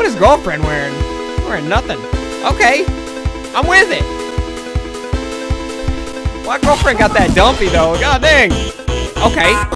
What is girlfriend wearing? Wearing nothing. Okay. I'm with it. My girlfriend got that dumpy though. God dang. Okay.